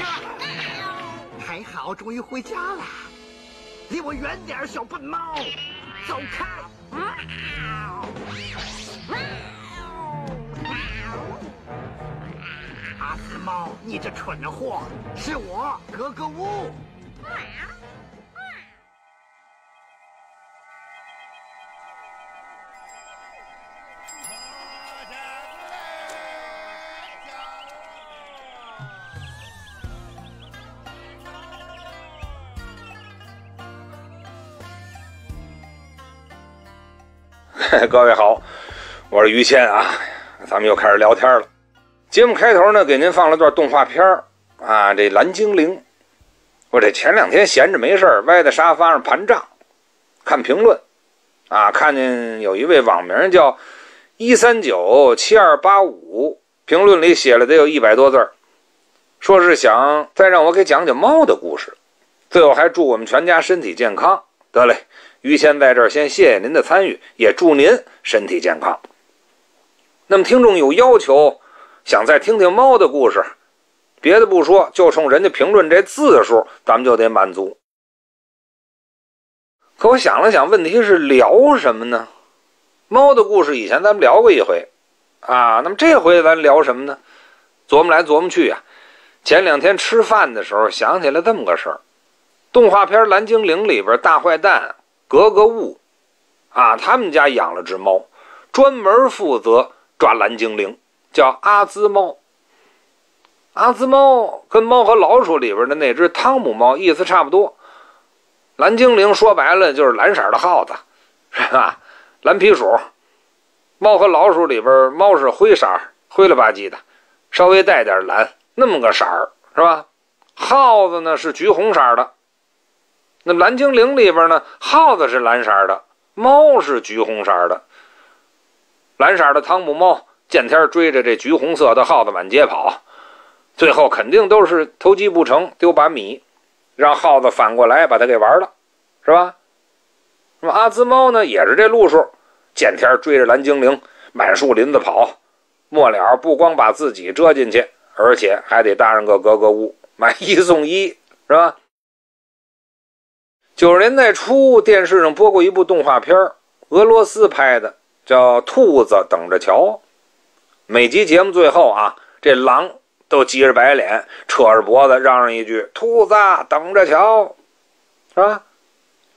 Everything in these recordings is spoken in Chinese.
还好，终于回家了。离我远点，小笨猫，走开！阿斯猫，你这蠢货！是我，格格巫。各位好，我是于谦啊，咱们又开始聊天了。节目开头呢，给您放了段动画片啊，这蓝精灵。我这前两天闲着没事儿，歪在沙发上盘账，看评论啊，看见有一位网名叫一三九七二八五，评论里写了得有一百多字儿，说是想再让我给讲讲猫的故事，最后还祝我们全家身体健康。得嘞。于谦在这儿先谢谢您的参与，也祝您身体健康。那么听众有要求，想再听听猫的故事，别的不说，就冲人家评论这字数，咱们就得满足。可我想了想，问题是聊什么呢？猫的故事以前咱们聊过一回啊，那么这回咱聊什么呢？琢磨来琢磨去呀，前两天吃饭的时候想起来这么个事儿：动画片《蓝精灵》里边大坏蛋。格格巫，啊，他们家养了只猫，专门负责抓蓝精灵，叫阿兹猫。阿兹猫跟《猫和老鼠》里边的那只汤姆猫意思差不多。蓝精灵说白了就是蓝色的耗子，是吧？蓝皮鼠。《猫和老鼠》里边猫是灰色，灰了吧唧的，稍微带点蓝，那么个色儿，是吧？耗子呢是橘红色的。那蓝精灵里边呢，耗子是蓝色的，猫是橘红色的。蓝色的汤姆猫见天追着这橘红色的耗子满街跑，最后肯定都是偷鸡不成，丢把米，让耗子反过来把它给玩了，是吧？那么阿兹猫呢，也是这路数，见天追着蓝精灵满树林子跑，末了不光把自己遮进去，而且还得搭上个格格巫，买一送一，是吧？九十年代初，电视上播过一部动画片俄罗斯拍的，叫《兔子等着瞧》。每集节目最后啊，这狼都急着白脸，扯着脖子嚷嚷一句：“兔子等着瞧，是吧？”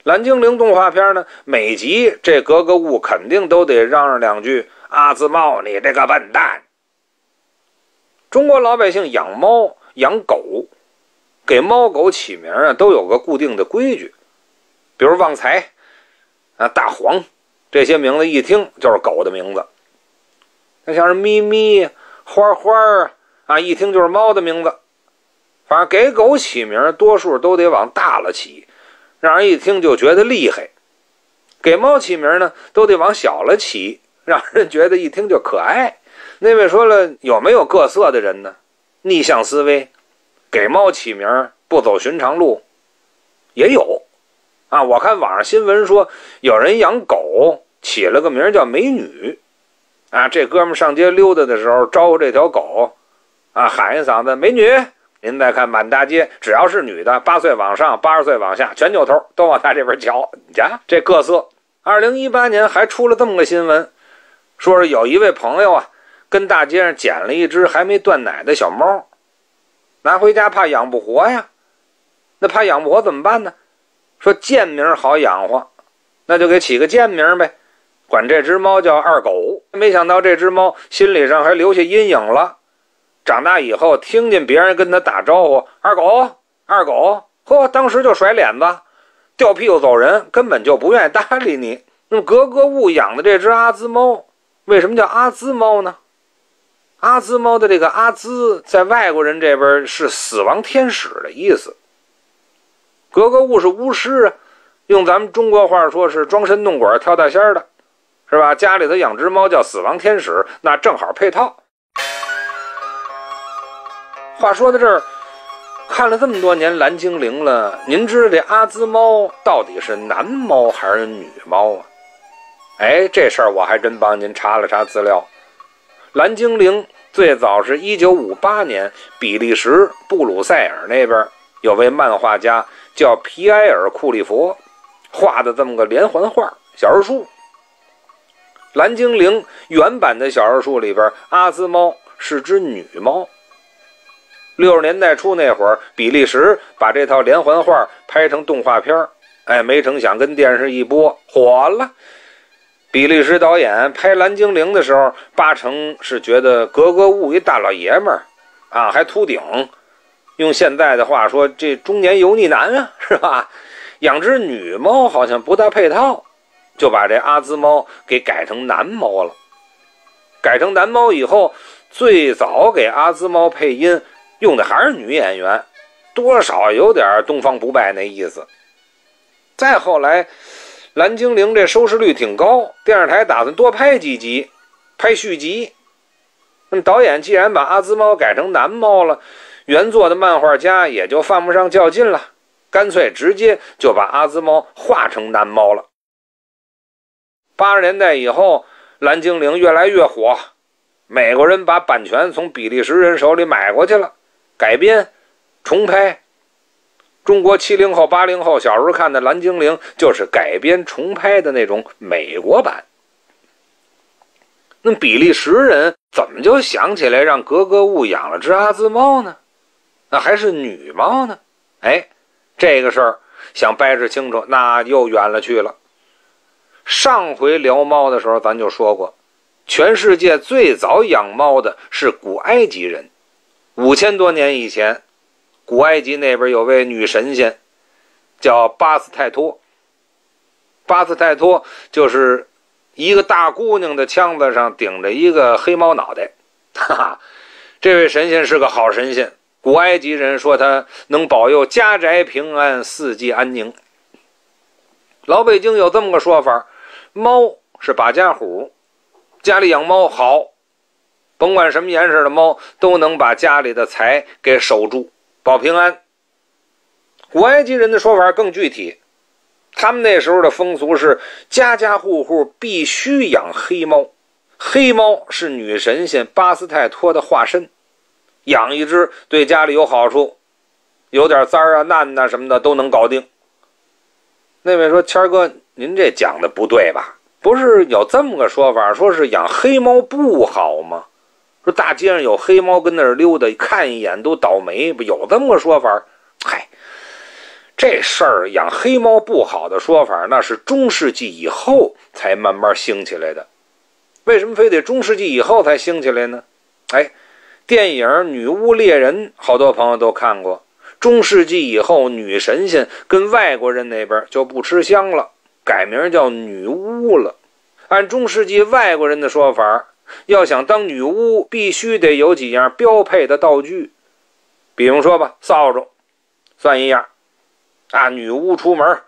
蓝精灵动画片呢，每集这格格巫肯定都得嚷嚷两句：“阿兹猫，你这个笨蛋！”中国老百姓养猫养狗，给猫狗起名啊，都有个固定的规矩。比如旺财啊、大黄这些名字一听就是狗的名字，那像是咪咪、花花啊，一听就是猫的名字。反正给狗起名，多数都得往大了起，让人一听就觉得厉害；给猫起名呢，都得往小了起，让人觉得一听就可爱。那位说了，有没有各色的人呢？逆向思维，给猫起名不走寻常路，也有。啊，我看网上新闻说，有人养狗起了个名叫“美女”，啊，这哥们上街溜达的时候招呼这条狗，啊，喊一嗓子“美女”。您再看满大街，只要是女的，八岁往上、八十岁往下，全扭头都往他这边瞧。你瞧这各色。二零一八年还出了这么个新闻，说是有一位朋友啊，跟大街上捡了一只还没断奶的小猫，拿回家怕养不活呀，那怕养不活怎么办呢？说贱名好养活，那就给起个贱名呗，管这只猫叫二狗。没想到这只猫心理上还留下阴影了，长大以后听见别人跟他打招呼“二狗，二狗”，呵，当时就甩脸子，掉屁股走人，根本就不愿意搭理你。那么格格物养的这只阿兹猫，为什么叫阿兹猫呢？阿兹猫的这个阿兹，在外国人这边是死亡天使的意思。格格巫是巫师啊，用咱们中国话说是装神弄鬼、跳大仙的，是吧？家里头养只猫叫死亡天使，那正好配套。话说到这儿，看了这么多年蓝精灵了，您知道这阿兹猫到底是男猫还是女猫啊？哎，这事儿我还真帮您查了查资料。蓝精灵最早是一九五八年，比利时布鲁塞尔那边有位漫画家叫皮埃尔·库利佛画的这么个连环画小人书。蓝精灵原版的小人书里边，阿兹猫是只女猫。六十年代初那会儿，比利时把这套连环画拍成动画片哎，没成想跟电视一播火了。比利时导演拍蓝精灵的时候，八成是觉得格格巫一大老爷们儿啊，还秃顶，用现在的话说，这中年油腻男啊，是吧？养只女猫好像不大配套。就把这阿兹猫给改成男猫了。改成男猫以后，最早给阿兹猫配音用的还是女演员，多少有点东方不败那意思。再后来，蓝精灵这收视率挺高，电视台打算多拍几集，拍续集。那么导演既然把阿兹猫改成男猫了，原作的漫画家也就犯不上较劲了，干脆直接就把阿兹猫画成男猫了。八十年代以后，蓝精灵越来越火，美国人把版权从比利时人手里买过去了，改编、重拍。中国七零后、八零后小时候看的蓝精灵，就是改编重拍的那种美国版。那比利时人怎么就想起来让格格巫养了只阿兹猫呢？那还是女猫呢？哎，这个事儿想掰扯清楚，那又远了去了。上回聊猫的时候，咱就说过，全世界最早养猫的是古埃及人。五千多年以前，古埃及那边有位女神仙，叫巴斯泰托。巴斯泰托就是一个大姑娘的腔子上顶着一个黑猫脑袋。哈哈，这位神仙是个好神仙。古埃及人说他能保佑家宅平安、四季安宁。老北京有这么个说法。猫是把家虎，家里养猫好，甭管什么颜色的猫，都能把家里的财给守住，保平安。古埃及人的说法更具体，他们那时候的风俗是家家户户必须养黑猫，黑猫是女神仙巴斯泰托的化身，养一只对家里有好处，有点灾啊难呐什么的都能搞定。那位说：“谦儿哥。”您这讲的不对吧？不是有这么个说法，说是养黑猫不好吗？说大街上有黑猫跟那儿溜达，看一眼都倒霉，不有这么个说法？嗨，这事儿养黑猫不好的说法，那是中世纪以后才慢慢兴起来的。为什么非得中世纪以后才兴起来呢？哎，电影《女巫猎人》，好多朋友都看过。中世纪以后，女神仙跟外国人那边就不吃香了。改名叫女巫了。按中世纪外国人的说法，要想当女巫，必须得有几样标配的道具。比方说吧，扫帚算一样啊。女巫出门，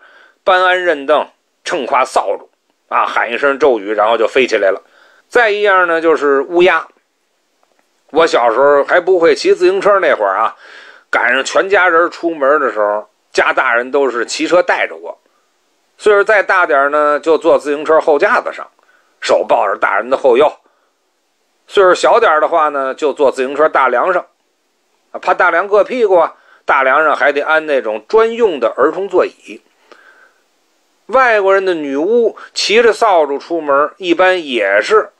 搬鞍认凳，撑挎扫帚啊，喊一声咒语，然后就飞起来了。再一样呢，就是乌鸦。我小时候还不会骑自行车那会儿啊，赶上全家人出门的时候，家大人都是骑车带着我。岁数再大点呢，就坐自行车后架子上，手抱着大人的后腰；岁数小点的话呢，就坐自行车大梁上，怕大梁硌屁股啊。大梁上还得安那种专用的儿童座椅。外国人的女巫骑着扫帚出门，一般也是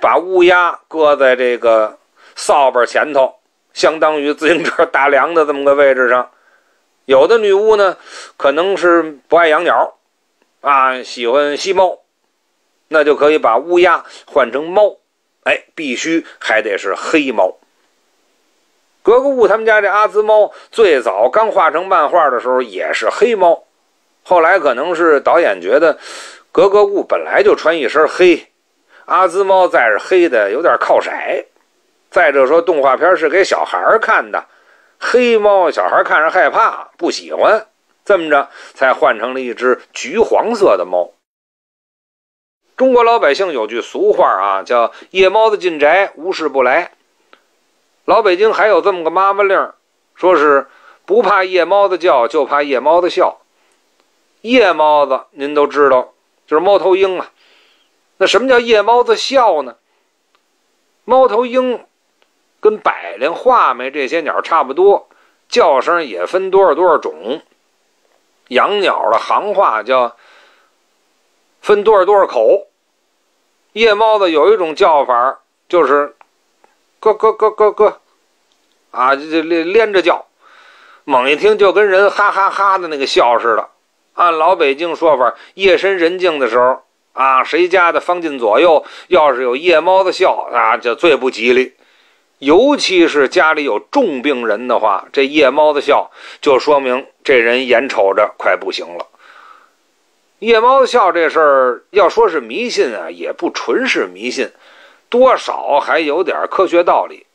把乌鸦搁在这个扫把前头，相当于自行车大梁的这么个位置上。有的女巫呢，可能是不爱养鸟。啊，喜欢吸猫，那就可以把乌鸦换成猫，哎，必须还得是黑猫。格格巫他们家这阿兹猫最早刚画成漫画的时候也是黑猫，后来可能是导演觉得格格巫本来就穿一身黑，阿兹猫再是黑的有点靠色，再者说动画片是给小孩看的，黑猫小孩看着害怕不喜欢。这么着，才换成了一只橘黄色的猫。中国老百姓有句俗话啊，叫“夜猫子进宅，无事不来”。老北京还有这么个妈妈令，说是不怕夜猫子叫，就怕夜猫子笑。夜猫子您都知道，就是猫头鹰啊。那什么叫夜猫子笑呢？猫头鹰跟百灵、画眉这些鸟差不多，叫声也分多少多少种。养鸟的行话叫分多少多少口。夜猫子有一种叫法，就是咯咯咯咯咯，啊，这这连连着叫，猛一听就跟人哈哈哈的那个笑似的。按老北京说法，夜深人静的时候啊，谁家的方近左右要是有夜猫子笑啊，就最不吉利。尤其是家里有重病人的话，这夜猫子笑就说明这人眼瞅着快不行了。夜猫子笑这事儿，要说是迷信啊，也不纯是迷信，多少还有点科学道理。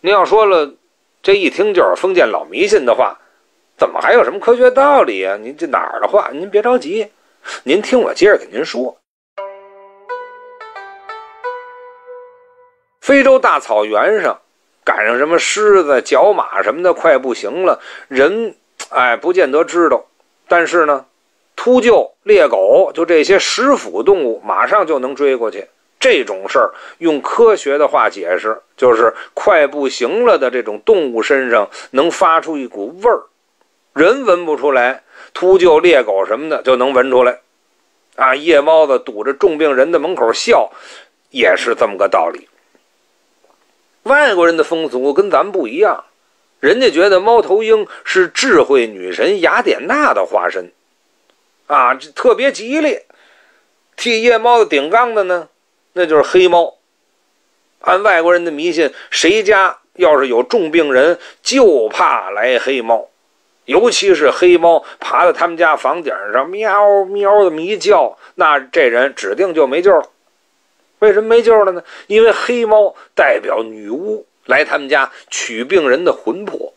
您要说了，这一听就是封建老迷信的话。怎么还有什么科学道理啊？您这哪儿的话？您别着急，您听我接着给您说。非洲大草原上赶上什么狮子、角马什么的，快不行了，人哎不见得知道，但是呢，秃鹫、猎狗就这些食腐动物，马上就能追过去。这种事儿用科学的话解释，就是快不行了的这种动物身上能发出一股味儿。人闻不出来，秃鹫、猎狗什么的就能闻出来，啊，夜猫子堵着重病人的门口笑，也是这么个道理。外国人的风俗跟咱们不一样，人家觉得猫头鹰是智慧女神雅典娜的化身，啊，这特别吉利。替夜猫子顶缸的呢，那就是黑猫。按外国人的迷信，谁家要是有重病人，就怕来黑猫。尤其是黑猫爬到他们家房顶上，喵喵的一叫，那这人指定就没救了。为什么没救了呢？因为黑猫代表女巫来他们家取病人的魂魄。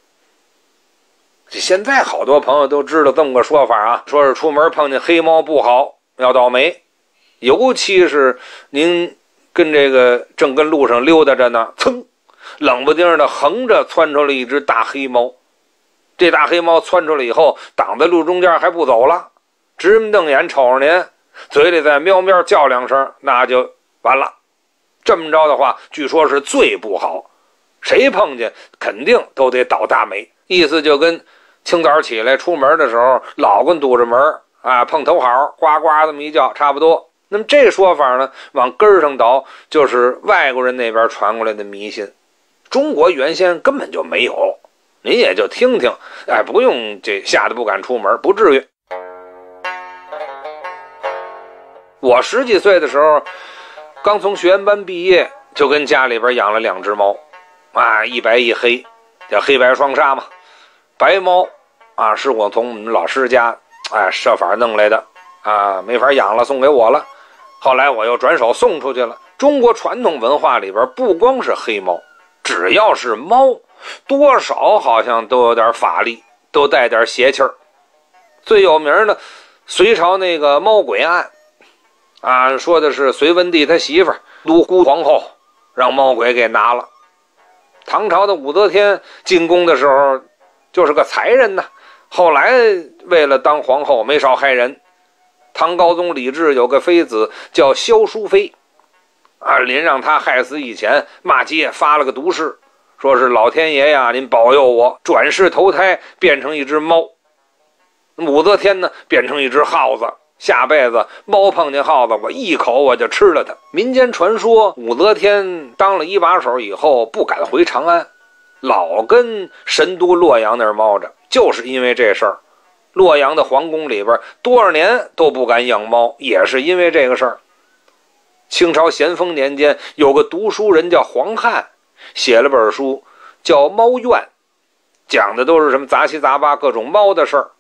这现在好多朋友都知道这么个说法啊，说是出门碰见黑猫不好，要倒霉。尤其是您跟这个正跟路上溜达着呢，噌，冷不丁的横着窜出来一只大黑猫。这大黑猫窜出来以后，挡在路中间还不走了，直瞪眼瞅着您，嘴里再喵喵叫两声，那就完了。这么着的话，据说是最不好，谁碰见肯定都得倒大霉。意思就跟清早起来出门的时候，老公堵着门啊，碰头好，呱呱这么一叫差不多。那么这说法呢，往根上倒，就是外国人那边传过来的迷信，中国原先根本就没有。您也就听听，哎，不用这吓得不敢出门，不至于。我十几岁的时候，刚从学员班毕业，就跟家里边养了两只猫，啊，一白一黑，叫黑白双煞嘛。白猫啊，是我从我们老师家哎设法弄来的，啊，没法养了，送给我了。后来我又转手送出去了。中国传统文化里边，不光是黑猫，只要是猫。多少好像都有点法力，都带点邪气儿。最有名的，隋朝那个猫鬼案，啊，说的是隋文帝他媳妇独孤皇后让猫鬼给拿了。唐朝的武则天进宫的时候，就是个才人呐。后来为了当皇后，没少害人。唐高宗李治有个妃子叫萧淑妃，啊，临让他害死以前，骂街发了个毒誓。说是老天爷呀，您保佑我转世投胎变成一只猫。武则天呢，变成一只耗子，下辈子猫碰见耗子，我一口我就吃了它。民间传说，武则天当了一把手以后不敢回长安，老跟神都洛阳那儿猫着，就是因为这事儿。洛阳的皇宫里边多少年都不敢养猫，也是因为这个事儿。清朝咸丰年间，有个读书人叫黄汉。写了本书，叫《猫怨》，讲的都是什么杂七杂八各种猫的事儿。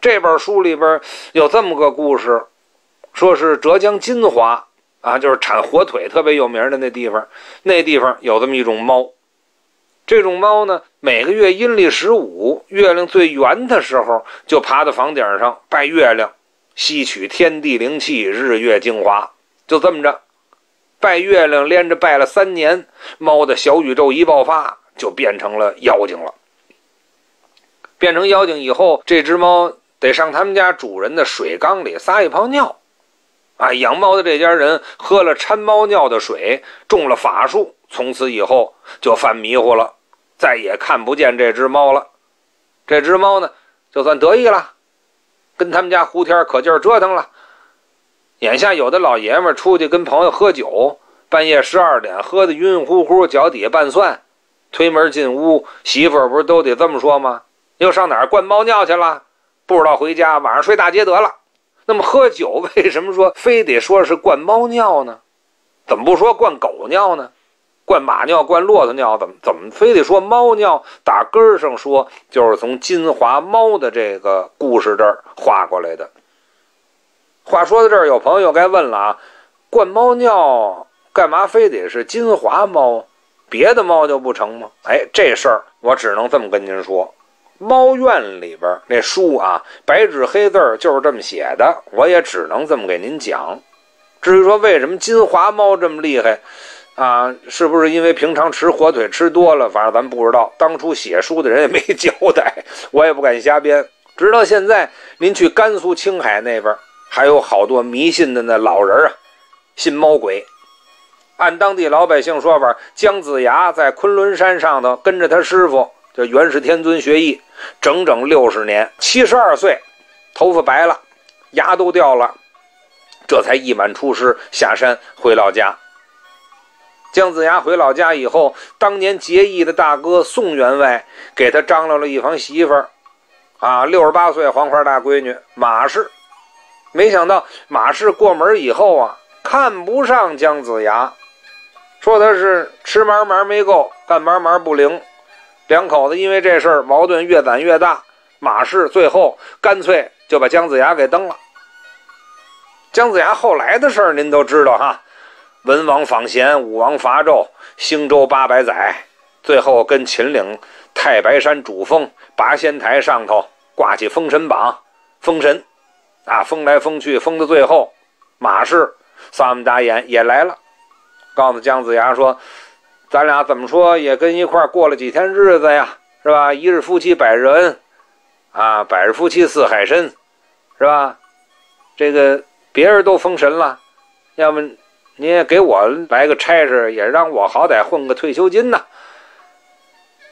这本书里边有这么个故事，说是浙江金华啊，就是产火腿特别有名的那地方，那地方有这么一种猫。这种猫呢，每个月阴历十五，月亮最圆的时候，就爬到房顶上拜月亮，吸取天地灵气、日月精华，就这么着。拜月亮，连着拜了三年，猫的小宇宙一爆发，就变成了妖精了。变成妖精以后，这只猫得上他们家主人的水缸里撒一泡尿。啊，养猫的这家人喝了掺猫尿的水，中了法术，从此以后就犯迷糊了，再也看不见这只猫了。这只猫呢，就算得意了，跟他们家胡天可劲儿折腾了。眼下有的老爷们出去跟朋友喝酒，半夜十二点喝得晕晕乎乎，脚底下拌蒜，推门进屋，媳妇儿不是都得这么说吗？又上哪儿灌猫尿去了？不知道回家，晚上睡大街得了。那么喝酒 为什么说非得说是灌猫尿呢？怎么不说灌狗尿呢？灌马尿、灌骆驼尿，怎么怎么非得说猫尿？打根儿上说，就是从金华猫的这个故事这儿画过来的。话说到这儿，有朋友该问了啊，灌猫尿干嘛非得是金华猫，别的猫就不成吗？哎，这事儿我只能这么跟您说，猫院里边那书啊，白纸黑字就是这么写的，我也只能这么给您讲。至于说为什么金华猫这么厉害？啊，是不是因为平常吃火腿吃多了？反正咱不知道。当初写书的人也没交代，我也不敢瞎编。直到现在，您去甘肃青海那边，还有好多迷信的那老人啊，信猫鬼。按当地老百姓说法，姜子牙在昆仑山上头跟着他师傅叫元始天尊学艺，整整六十年，七十二岁，头发白了，牙都掉了，这才一满出师下山回老家。姜子牙回老家以后，当年结义的大哥宋员外给他张罗了一房媳妇儿，啊，六十八岁黄花大闺女马氏。没想到马氏过门以后啊，看不上姜子牙，说他是吃嘛嘛没够，干嘛嘛不灵。两口子因为这事儿矛盾越攒越大，马氏最后干脆就把姜子牙给蹬了。姜子牙后来的事儿您都知道哈。文王访贤，武王伐纣，兴周八百载，最后跟秦岭太白山主峰拔仙台上头挂起封神榜，封神，啊，封来封去，封到最后，马氏撒么大眼也来了，告诉姜子牙说：“咱俩怎么说也跟一块过了几天日子呀，是吧？一日夫妻百日恩，啊，百日夫妻似海深，是吧？这个别人都封神了，要么……”你也给我来个差事，也让我好歹混个退休金呐。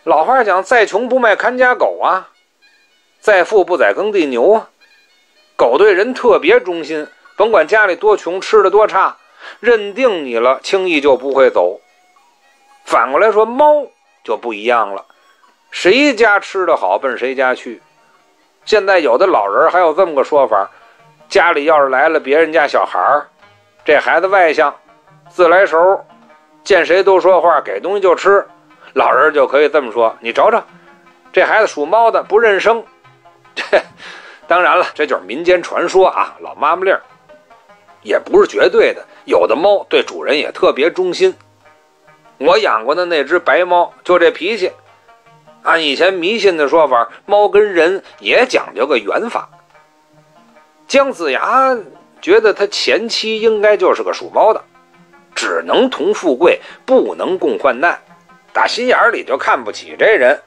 老话讲，再穷不卖看家狗啊，再富不宰耕地牛啊。狗对人特别忠心，甭管家里多穷，吃的多差，认定你了，轻易就不会走。反过来说，猫就不一样了，谁家吃的好，奔谁家去。现在有的老人还有这么个说法：家里要是来了别人家小孩儿。这孩子外向，自来熟，见谁都说话，给东西就吃。老人就可以这么说：“你瞅瞅，这孩子属猫的，不认生。”当然了，这就是民间传说啊，老妈妈令儿，也不是绝对的。有的猫对主人也特别忠心。我养过的那只白猫就这脾气。按以前迷信的说法，猫跟人也讲究个缘法。姜子牙。觉得他前妻应该就是个属猫的，只能同富贵，不能共患难，打心眼里就看不起这人。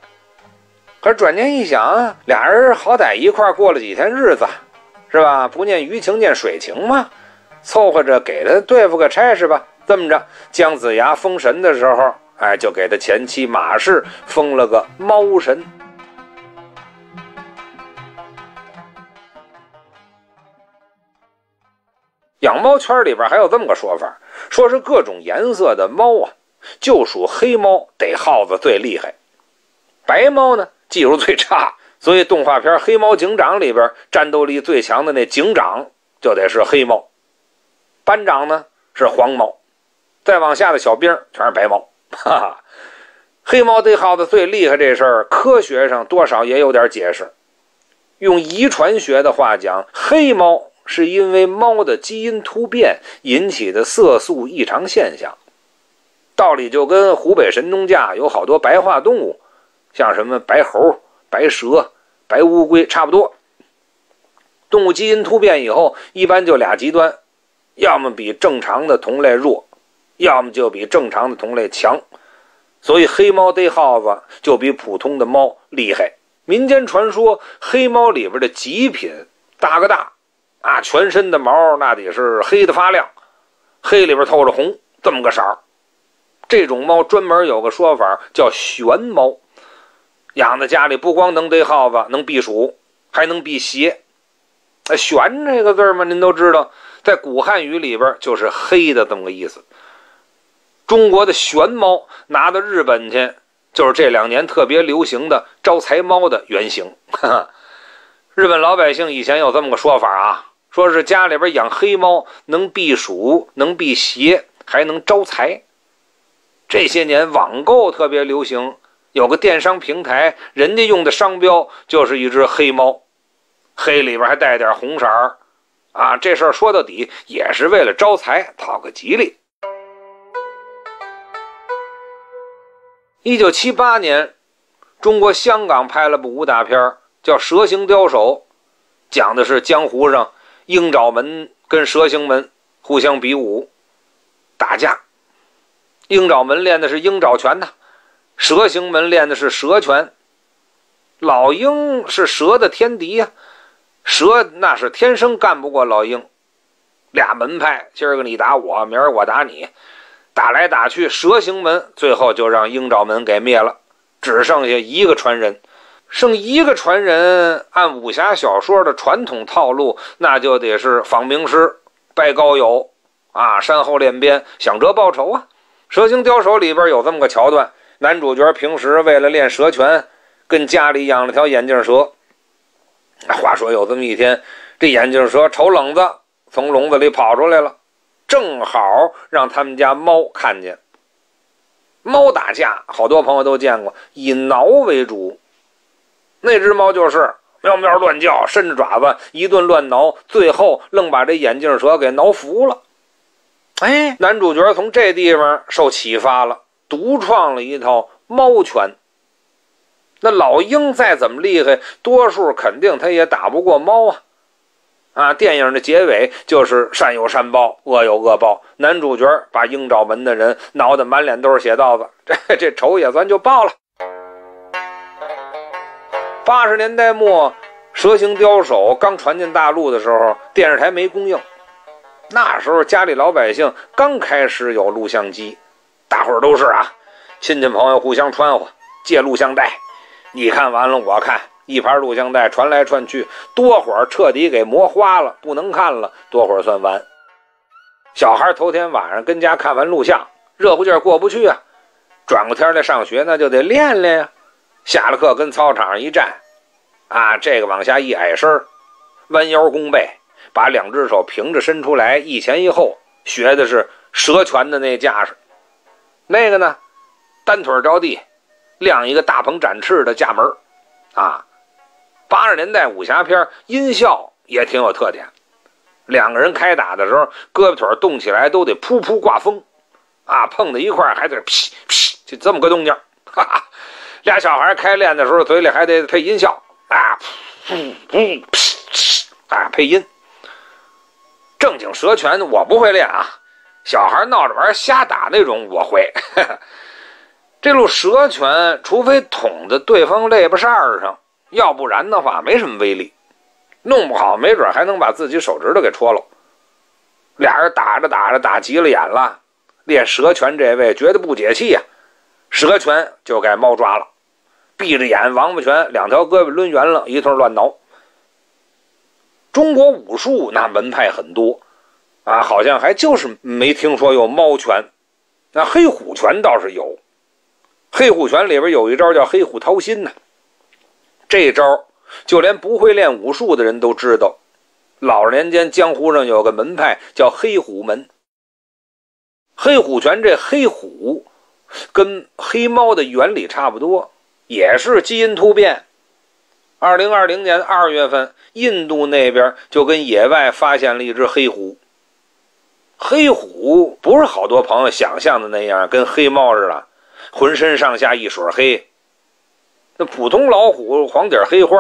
可转念一想，俩人好歹一块过了几天日子，是吧？不念鱼情，念水情嘛，凑合着给他对付个差事吧。这么着，姜子牙封神的时候，哎，就给他前妻马氏封了个猫神。养猫圈里边还有这么个说法，说是各种颜色的猫啊，就属黑猫得耗子最厉害，白猫呢技术最差，所以动画片《黑猫警长》里边战斗力最强的那警长就得是黑猫，班长呢是黄猫，再往下的小兵全是白猫。哈哈，黑猫逮耗子最厉害这事儿，科学上多少也有点解释。用遗传学的话讲，黑猫。是因为猫的基因突变引起的色素异常现象，道理就跟湖北神农架有好多白化动物，像什么白猴、白蛇、白乌龟差不多。动物基因突变以后，一般就俩极端，要么比正常的同类弱，要么就比正常的同类强。所以黑猫逮耗子就比普通的猫厉害。民间传说，黑猫里边的极品大哥大。啊，全身的毛那得是黑的发亮，黑里边透着红，这么个色儿。这种猫专门有个说法叫玄猫，养在家里不光能逮耗子，能避暑，还能避邪。玄这个字嘛，您都知道，在古汉语里边就是黑的这么个意思。中国的玄猫拿到日本去，就是这两年特别流行的招财猫的原型。日本老百姓以前有这么个说法啊，说是家里边养黑猫能避暑、能避邪，还能招财。这些年网购特别流行，有个电商平台，人家用的商标就是一只黑猫，黑里边还带点红色儿，啊，这事儿说到底也是为了招财，讨个吉利。一九七八年，中国香港拍了部武打片叫《蛇形刁手》，讲的是江湖上鹰爪门跟蛇形门互相比武、打架。鹰爪门练的是鹰爪拳呐，蛇形门练的是蛇拳。老鹰是蛇的天敌呀，蛇那是天生干不过老鹰。俩门派，今儿个你打我，明儿我打你，打来打去，蛇形门最后就让鹰爪门给灭了，只剩下一个传人。剩一个传人，按武侠小说的传统套路，那就得是访名师、拜高友啊，山后练鞭，想着报仇啊。《蛇形刁手》里边有这么个桥段：男主角平时为了练蛇拳，跟家里养了条眼镜蛇。话说有这么一天，这眼镜蛇瞅冷子，从笼子里跑出来了，正好让他们家猫看见。猫打架，好多朋友都见过，以挠为主。那只猫就是喵喵乱叫，伸着爪子一顿乱挠，最后愣把这眼镜蛇给挠服了。哎，男主角从这地方受启发了，独创了一套猫拳。那老鹰再怎么厉害，多数肯定他也打不过猫啊！啊，电影的结尾就是善有善报，恶有恶报。男主角把鹰爪门的人挠得满脸都是血道子，这这仇也算就报了。八十年代末，《蛇形刁手》刚传进大陆的时候，电视台没供应。那时候家里老百姓刚开始有录像机，大伙儿都是啊，亲戚朋友互相传呼，借录像带。你看完了，我看一盘录像带传来传去，多会儿彻底给磨花了，不能看了，多会儿算完。小孩头天晚上跟家看完录像，热乎劲儿过不去啊，转过天来上学那就得练练呀。下了课跟操场上一站，啊，这个往下一矮身，弯腰弓背。把两只手平着伸出来，一前一后，学的是蛇拳的那架势。那个呢，单腿着地，亮一个大鹏展翅的架门啊，八十年代武侠片音效也挺有特点。两个人开打的时候，胳膊腿动起来都得噗噗挂风，啊，碰到一块还得噼噼，就这么个动静。哈哈，俩小孩开练的时候，嘴里还得配音效啊，噗噗噗啊，配音。正经蛇拳我不会练啊，小孩闹着玩瞎打那种我会。这路蛇拳，除非捅在对方肋巴扇上，要不然的话没什么威力。弄不好，没准还能把自己手指头给戳了。俩人打着打着打急了眼了，练蛇拳这位觉得不解气呀，蛇拳就该猫抓了，闭着眼王八拳，两条胳膊抡圆了，一通乱挠。中国武术那门派很多，啊，好像还就是没听说有猫拳，那黑虎拳倒是有。黑虎拳里边有一招叫黑虎掏心呢，这招就连不会练武术的人都知道。老年间江湖上有个门派叫黑虎门。黑虎拳这黑虎跟黑猫的原理差不多，也是基因突变。二零二零年二月份，印度那边就跟野外发现了一只黑虎。黑虎不是好多朋友想象的那样，跟黑猫似的，浑身上下一水黑。那普通老虎黄底黑花，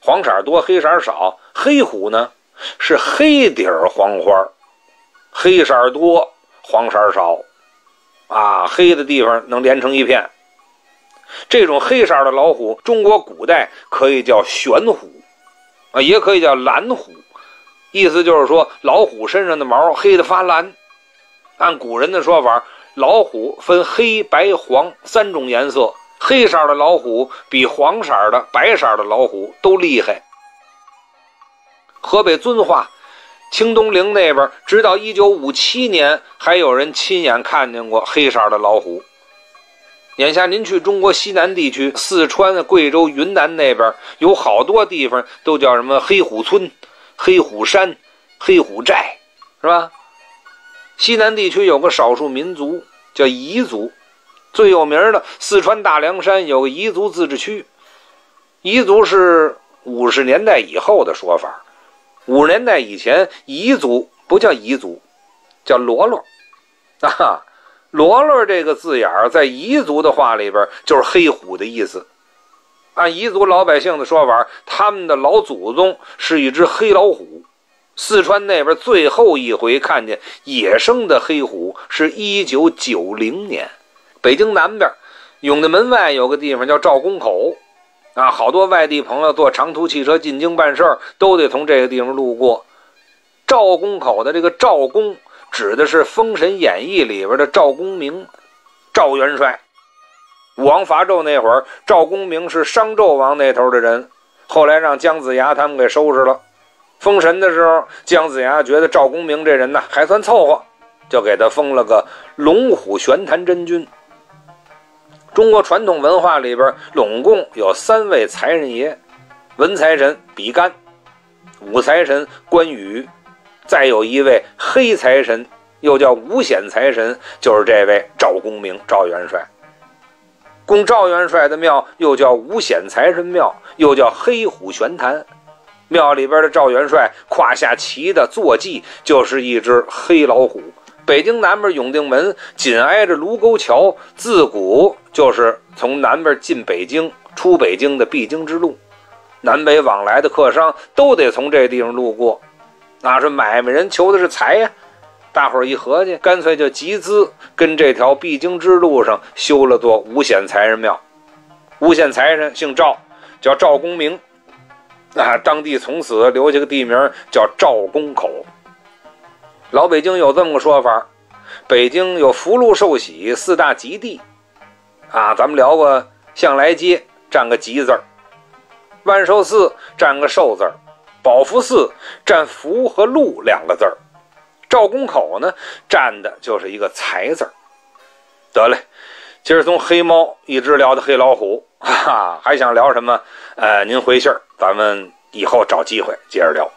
黄色多，黑色少。黑虎呢是黑底黄花，黑色多，黄色少。啊，黑的地方能连成一片。这种黑色的老虎，中国古代可以叫玄虎，啊，也可以叫蓝虎，意思就是说老虎身上的毛黑的发蓝。按古人的说法，老虎分黑白黄三种颜色，黑色的老虎比黄色的、白色的老虎都厉害。河北遵化、清东陵那边，直到一九五七年，还有人亲眼看见过黑色的老虎。眼下您去中国西南地区，四川、贵州、云南那边，有好多地方都叫什么黑虎村、黑虎山、黑虎寨，是吧？西南地区有个少数民族叫彝族，最有名的四川大凉山有个彝族自治区。彝族是五十年代以后的说法，五十年代以前，彝族不叫彝族，叫罗罗，啊。罗罗这个字眼儿，在彝族的话里边就是黑虎的意思。按彝族老百姓的说法，他们的老祖宗是一只黑老虎。四川那边最后一回看见野生的黑虎，是一九九零年。北京南边永定门外有个地方叫赵公口，啊，好多外地朋友坐长途汽车进京办事儿，都得从这个地方路过。赵公口的这个赵公。指的是《封神演义》里边的赵公明，赵元帅。武王伐纣那会儿，赵公明是商纣王那头的人，后来让姜子牙他们给收拾了。封神的时候，姜子牙觉得赵公明这人呢还算凑合，就给他封了个龙虎玄坛真君。中国传统文化里边，拢共有三位财神爷：文财神比干，武财神关羽。再有一位黑财神，又叫五显财神，就是这位赵公明，赵元帅。供赵元帅的庙又叫五显财神庙，又叫黑虎玄坛。庙里边的赵元帅胯下骑的坐骑就是一只黑老虎。北京南边永定门紧挨着卢沟桥，自古就是从南边进北京、出北京的必经之路，南北往来的客商都得从这地方路过。那是买卖人求的是财呀，大伙儿一合计，干脆就集资跟这条必经之路上修了座五显财神庙。五显财神姓赵，叫赵公明，啊，当地从此留下个地名叫赵公口。老北京有这么个说法：北京有福禄寿喜四大吉地，啊，咱们聊过向来街占个吉字儿，万寿寺占个寿字儿。宝福寺占“福”和“禄”两个字儿，赵公口呢占的就是一个“财”字儿。得嘞，今儿从黑猫一直聊到黑老虎，哈哈，还想聊什么？呃，您回信儿，咱们以后找机会接着聊。